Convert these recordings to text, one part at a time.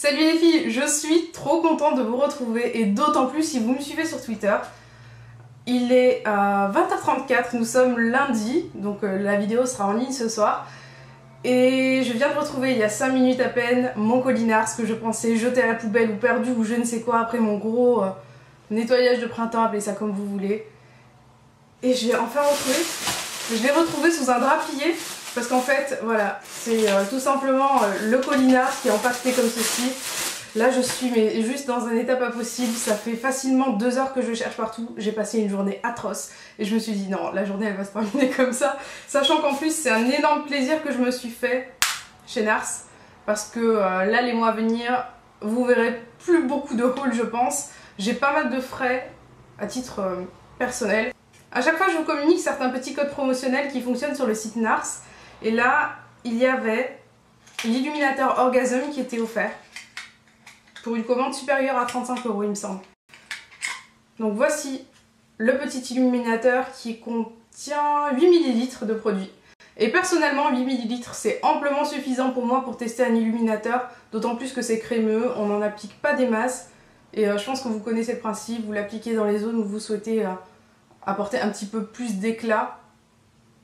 Salut les filles, je suis trop contente de vous retrouver et d'autant plus si vous me suivez sur Twitter. Il est à 20h34, nous sommes lundi, donc euh, la vidéo sera en ligne ce soir. Et je viens de retrouver il y a 5 minutes à peine mon colinard, ce que je pensais jeter à la poubelle ou perdu ou je ne sais quoi après mon gros euh, nettoyage de printemps, appelez ça comme vous voulez. Et j'ai enfin retrouvé. Je l'ai retrouvé sous un drap plié parce qu'en fait, voilà, c'est euh, tout simplement euh, le colinard qui est empaqueté comme ceci. Là, je suis mais juste dans un état pas possible. Ça fait facilement deux heures que je cherche partout. J'ai passé une journée atroce. Et je me suis dit, non, la journée, elle va se terminer comme ça. Sachant qu'en plus, c'est un énorme plaisir que je me suis fait chez Nars. Parce que euh, là, les mois à venir, vous verrez plus beaucoup de hauls, je pense. J'ai pas mal de frais à titre personnel. À chaque fois, je vous communique certains petits codes promotionnels qui fonctionnent sur le site Nars. Et là, il y avait l'illuminateur Orgasm qui était offert pour une commande supérieure à 35 euros, il me semble. Donc voici le petit illuminateur qui contient 8 ml de produit. Et personnellement, 8 ml c'est amplement suffisant pour moi pour tester un illuminateur, d'autant plus que c'est crémeux, on n'en applique pas des masses. Et euh, je pense que vous connaissez le principe, vous l'appliquez dans les zones où vous souhaitez euh, apporter un petit peu plus d'éclat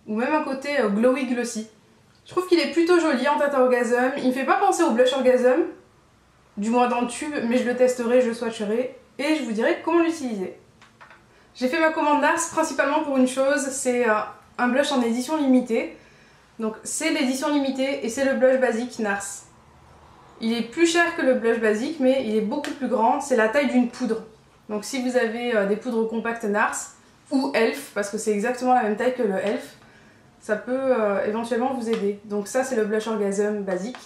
ou même un côté euh, glowy glossy. Je trouve qu'il est plutôt joli en teinte orgasm. Il me fait pas penser au blush orgasm, du moins dans le tube, mais je le testerai, je le swatcherai et je vous dirai comment l'utiliser. J'ai fait ma commande NARS principalement pour une chose, c'est euh, un blush en édition limitée. Donc c'est l'édition limitée et c'est le blush basique NARS. Il est plus cher que le blush basique mais il est beaucoup plus grand, c'est la taille d'une poudre. Donc si vous avez euh, des poudres compactes NARS ou ELF, parce que c'est exactement la même taille que le ELF, ça peut euh, éventuellement vous aider. Donc ça c'est le blush orgasm basique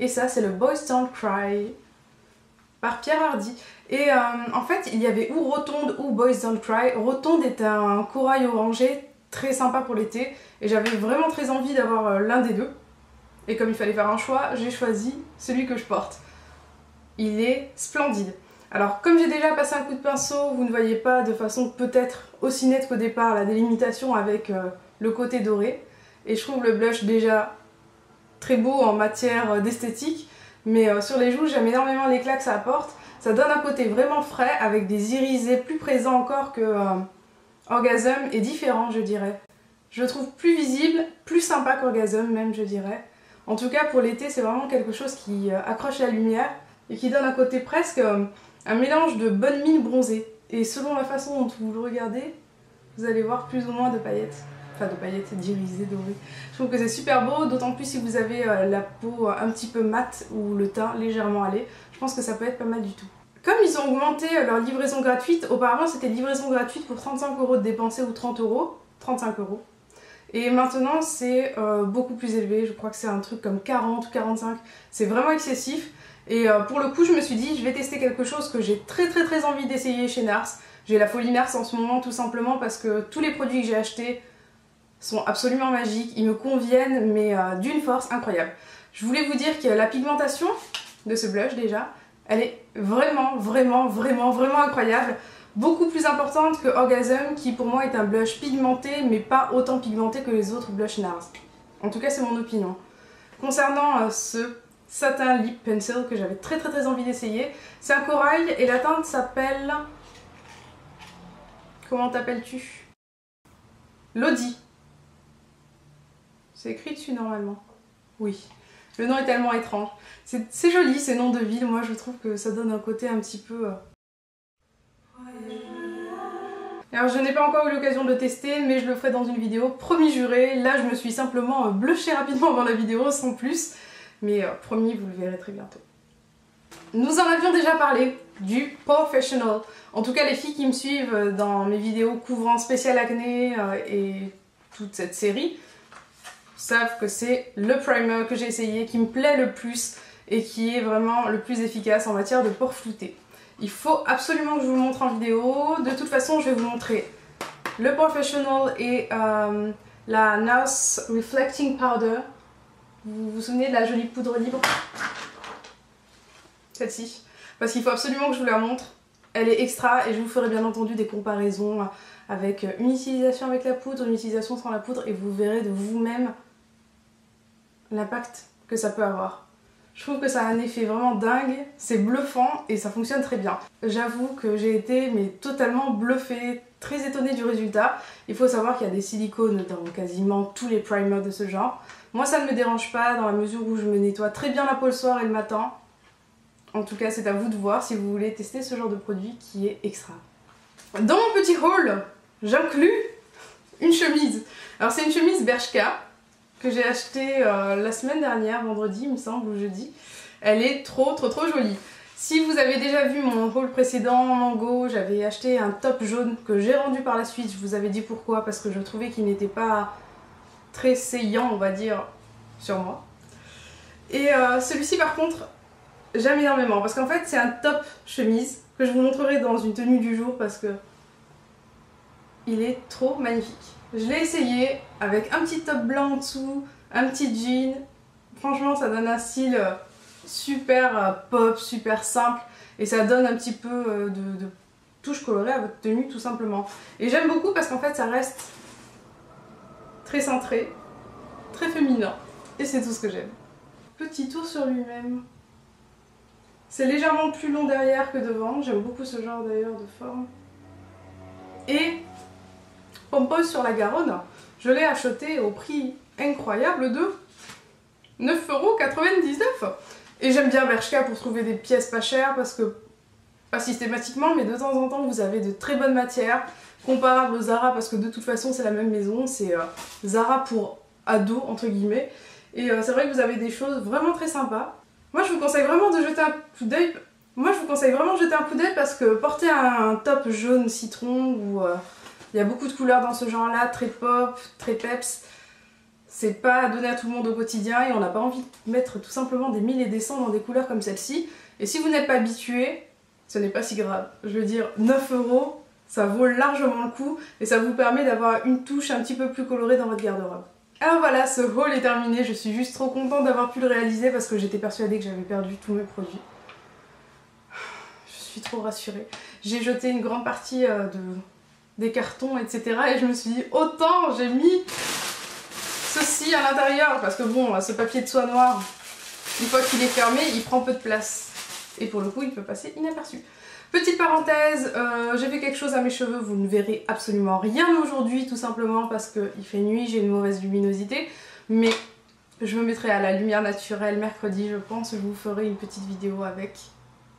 et ça c'est le Boys Don't Cry par Pierre Hardy. Et euh, en fait il y avait ou Rotonde ou Boys Don't Cry. Rotonde est un corail orangé très sympa pour l'été et j'avais vraiment très envie d'avoir euh, l'un des deux. Et comme il fallait faire un choix, j'ai choisi celui que je porte. Il est splendide. Alors comme j'ai déjà passé un coup de pinceau, vous ne voyez pas de façon peut-être aussi nette qu'au départ la délimitation avec le côté doré. Et je trouve le blush déjà très beau en matière d'esthétique, mais euh, sur les joues j'aime énormément l'éclat que ça apporte. Ça donne un côté vraiment frais avec des irisés plus présents encore que euh, Orgasm et différent je dirais. Je le trouve plus visible, plus sympa qu'Orgasm même je dirais. En tout cas pour l'été c'est vraiment quelque chose qui euh, accroche la lumière et qui donne un côté presque un mélange de bonne mine bronzée. Et selon la façon dont vous le regardez, vous allez voir plus ou moins de paillettes enfin de paillettes d'irisées dorées. Je trouve que c'est super beau, d'autant plus si vous avez euh, la peau un petit peu mate ou le teint légèrement allé. Je pense que ça peut être pas mal du tout. Comme ils ont augmenté euh, leur livraison gratuite, auparavant c'était livraison gratuite pour 35 euros de dépenser ou 30 euros, 35 euros. Et maintenant c'est euh, beaucoup plus élevé, je crois que c'est un truc comme 40 ou 45, c'est vraiment excessif. Et pour le coup je me suis dit je vais tester quelque chose que j'ai très très très envie d'essayer chez Nars. J'ai la folie Nars en ce moment tout simplement parce que tous les produits que j'ai achetés sont absolument magiques, ils me conviennent mais euh, d'une force incroyable. Je voulais vous dire que la pigmentation de ce blush déjà, elle est vraiment vraiment vraiment vraiment incroyable. Beaucoup plus importante que Orgasm qui pour moi est un blush pigmenté mais pas autant pigmenté que les autres blush NARS. En tout cas c'est mon opinion. Concernant euh, ce Satin Lip Pencil que j'avais très très très envie d'essayer, c'est un corail et la teinte s'appelle... Comment t'appelles-tu? Lodi. C'est écrit dessus normalement. Oui. Le nom est tellement étrange. C'est joli ces noms de villes, moi je trouve que ça donne un côté un petit peu... Euh. Alors je n'ai pas encore eu l'occasion de tester, mais je le ferai dans une vidéo, promis juré. Là je me suis simplement euh, blushée rapidement avant la vidéo, sans plus. Mais euh, promis, vous le verrez très bientôt. Nous en avions déjà parlé du Professional. En tout cas les filles qui me suivent dans mes vidéos couvrant spécial acné et toute cette série savent que c'est le primer que j'ai essayé, qui me plaît le plus et qui est vraiment le plus efficace en matière de pores floutés. Il faut absolument que je vous le montre en vidéo. De toute façon, je vais vous montrer le Professional et euh, la NARS Reflecting Powder. Vous vous souvenez de la jolie poudre libre? Celle-ci. Parce qu'il faut absolument que je vous la montre. Elle est extra et je vous ferai bien entendu des comparaisons avec une utilisation avec la poudre, une utilisation sans la poudre et vous verrez de vous-même l'impact que ça peut avoir. Je trouve que ça a un effet vraiment dingue, c'est bluffant et ça fonctionne très bien. J'avoue que j'ai été mais totalement bluffée, très étonnée du résultat. Il faut savoir qu'il y a des silicones dans quasiment tous les primers de ce genre. Moi ça ne me dérange pas dans la mesure où je me nettoie très bien la peau le soir et le matin. En tout cas c'est à vous de voir si vous voulez tester ce genre de produit qui est extra. Dans mon petit haul, j'inclus une chemise. Alors c'est une chemise Bershka que j'ai acheté euh, la semaine dernière, vendredi il me semble, ou jeudi. Elle est trop trop trop jolie. Si vous avez déjà vu mon haul précédent Mango, j'avais acheté un top jaune que j'ai rendu par la suite. Je vous avais dit pourquoi, parce que je trouvais qu'il n'était pas très saillant, on va dire, sur moi. Et euh, celui-ci par contre, j'aime énormément, parce qu'en fait c'est un top chemise que je vous montrerai dans une tenue du jour, parce que il est trop magnifique. Je l'ai essayé avec un petit top blanc en dessous, un petit jean. Franchement, ça donne un style euh, super euh, pop, super simple. Et ça donne un petit peu euh, de, touche colorée à votre tenue tout simplement. Et j'aime beaucoup parce qu'en fait ça reste très centré, très féminin. Et c'est tout ce que j'aime. Petit tour sur lui-même. C'est légèrement plus long derrière que devant. J'aime beaucoup ce genre d'ailleurs de forme. Et Sur la Garonne, je l'ai acheté au prix incroyable de 9,99€ Et j'aime bien Bershka pour trouver des pièces pas chères parce que, pas systématiquement, mais de temps en temps vous avez de très bonnes matières comparables aux Zara parce que de toute façon c'est la même maison, c'est euh, Zara pour ados entre guillemets. Et euh, c'est vrai que vous avez des choses vraiment très sympas. Moi je vous conseille vraiment de jeter un coup d'œil. Moi je vous conseille vraiment de jeter un coup d'œil parce que porter un top jaune citron ou euh, il y a beaucoup de couleurs dans ce genre-là, très pop, très peps. C'est pas donné à tout le monde au quotidien et on n'a pas envie de mettre tout simplement des mille et des cents dans des couleurs comme celle-ci. Et si vous n'êtes pas habitué, ce n'est pas si grave. Je veux dire, 9 euros, ça vaut largement le coup et ça vous permet d'avoir une touche un petit peu plus colorée dans votre garde-robe. Alors voilà, ce haul est terminé, je suis juste trop contente d'avoir pu le réaliser parce que j'étais persuadée que j'avais perdu tous mes produits. Je suis trop rassurée. J'ai jeté une grande partie euh, de, des cartons, etc. Et je me suis dit, autant j'ai mis ceci à l'intérieur, parce que bon, ce papier de soie noir, une fois qu'il est fermé, il prend peu de place. Et pour le coup, il peut passer inaperçu. Petite parenthèse, euh, j'ai fait quelque chose à mes cheveux, vous ne verrez absolument rien aujourd'hui, tout simplement parce qu'il fait nuit, j'ai une mauvaise luminosité. Mais je me mettrai à la lumière naturelle mercredi, je pense, je vous ferai une petite vidéo avec.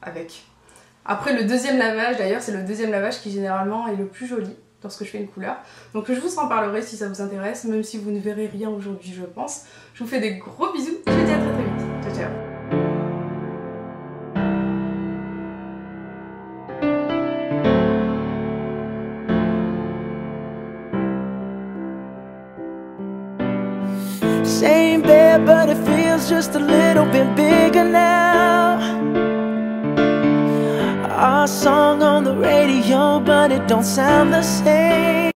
Avec. Après le deuxième lavage, d'ailleurs c'est le deuxième lavage qui généralement est le plus joli lorsque je fais une couleur. Donc je vous en parlerai si ça vous intéresse, même si vous ne verrez rien aujourd'hui je pense. Je vous fais des gros bisous, je vous dis à très très vite. Ciao ciao but it feels just a little bit bigger now. Our song on the radio, but it don't sound the same.